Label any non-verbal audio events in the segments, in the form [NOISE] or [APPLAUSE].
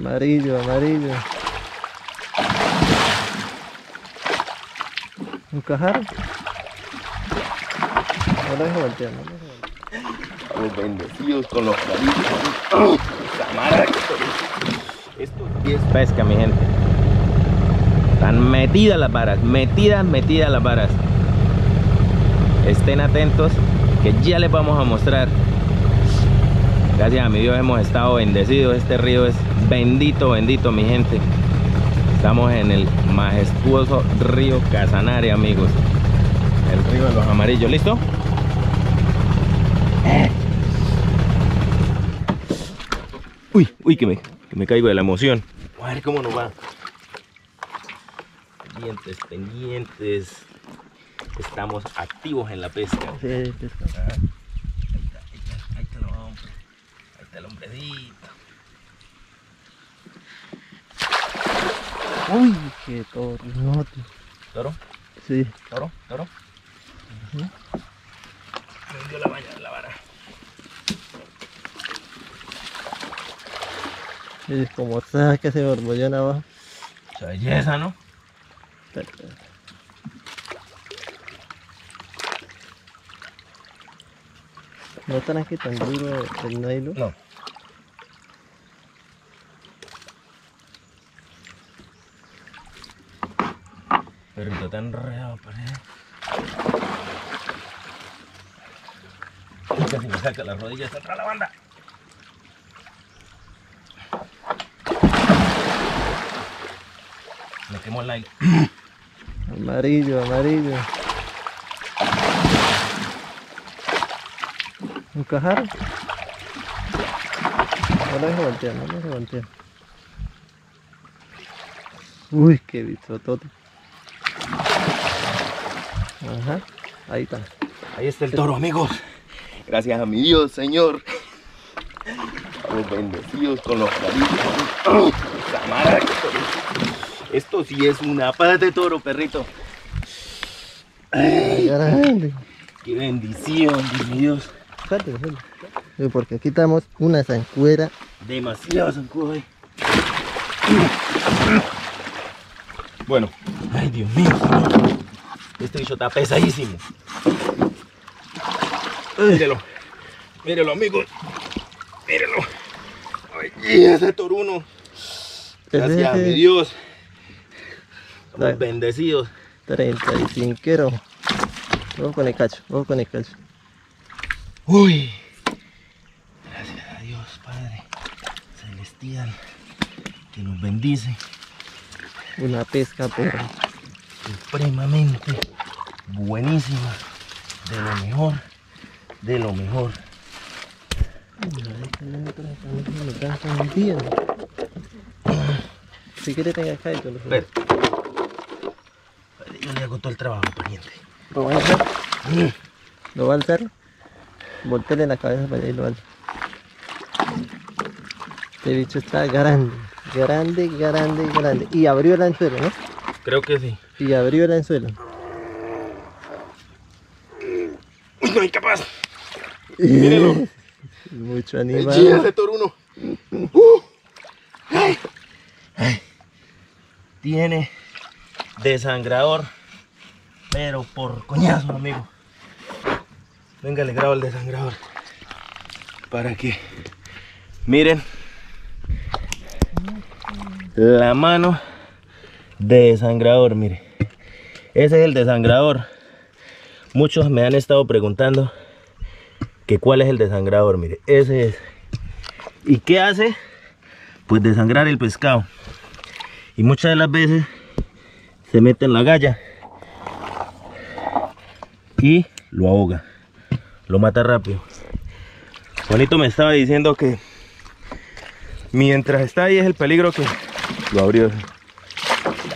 Amarillo, amarillo. ¿Un? No lo dejo voltear, no lo dejo voltear. Estamos bendecidos con los claritos. Cámara. Esto es pesca, mi gente. Están metidas las varas, metidas, metidas las varas. Estén atentos que ya les vamos a mostrar. Gracias a mi Dios hemos estado bendecidos. Este río es bendito, bendito, mi gente. Estamos en el majestuoso río Casanare, amigos. El río de los amarillos. ¿Listo? Uy, uy, que me, que me caigo de la emoción. A ver cómo nos va. Pendientes, pendientes. Estamos activos en la pesca. Sí, pesca. Ahí está, ahí está, ahí está el hombre. Ahí está el hombrecito. Uy, qué tornote. ¿Toro? Sí. ¿Toro? ¿Toro? Ujú. Me hundió la de la vara. Y como saca ese borbollón abajo. Esa belleza, ¿no? No estará que tan duro el nylon. No. Perrito tan enredado, parece. Ay, Casi me saca las rodillas atrás la banda. Me quemó el aire. Amarillo, amarillo. ¿Un cajar? No lo dejo voltear, no lo dejo voltear. Uy, qué bichotote. Ajá, ahí está. Ahí está el toro, amigos. Gracias a mi Dios, Señor. Estamos bendecidos con los claritos. Cámara, esto, esto sí es una pata de toro, perrito. Ay, Grande. qué bendición, Dios mío. Suéltelo, suéltelo. Sí, Porque aquí estamos una zancuera. Demasiado zancudo ahí. Bueno, ay Dios mío, señor. Este bicho está pesadísimo. Mírelo, mírelo amigos, mírelo. Ay, ese toruno. Gracias a mi Dios. Estamos bendecidos. 35. Vamos con el cacho, vamos con el cacho. Uy. Gracias a Dios, Padre Celestial, que nos bendice. Una pesca por supremamente buenísima, de lo mejor, de lo mejor. Si quiere tenga acá y yo lo Ver. Yo le hago todo el trabajo, pariente. ¿Lo va a hacer? ¿Lo va a alzar? Voltele la cabeza para allá y lo alza. Este bicho está grande, grande, grande, grande. Y abrió el anzuelo, ¿no? Creo que sí. Y abrió el anzuelo. Uy, no, incapaz. [LAUGHS] Mírelo. Mucho Sí, animal. ese toruno. Uh. Ay. Ay. Tiene desangrador, pero por coñazo, amigo. Venga, le grabo el desangrador. Para que miren la mano de desangrador, mire. Ese es el desangrador. Muchos me han estado preguntando que cuál es el desangrador, mire, ese es. ¿Y qué hace? Pues desangrar el pescado. Y muchas de las veces se mete en la galla y lo ahoga, lo mata rápido. Juanito me estaba diciendo que mientras está ahí es el peligro que lo abrió.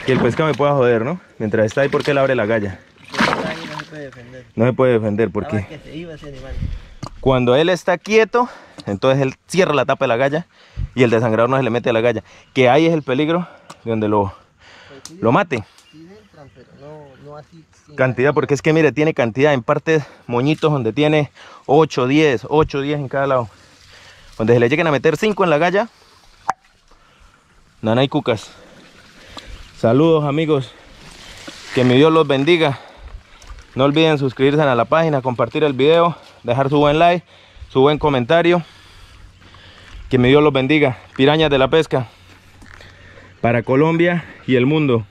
Que el pescado me pueda joder, ¿no? Mientras está ahí porque él abre la galla. No se puede defender. No se puede defender que se iba ese animal. Cuando él está quieto, entonces él cierra la tapa de la galla y el desangrador no se le mete a la galla. Que ahí es el peligro de donde lo, Pues sí, lo mate. sí entran, pero no, no así. sin Cantidad, porque es que mire, tiene cantidad en partes moñitos donde tiene 8, 10, 8, 10 en cada lado. Donde se le lleguen a meter 5 en la galla, Nanay Cucas. Saludos amigos. Que mi Dios los bendiga. No olviden suscribirse a la página, compartir el video, dejar su buen like, su buen comentario. Que mi Dios los bendiga. Pirañas de la pesca. Para Colombia y el mundo.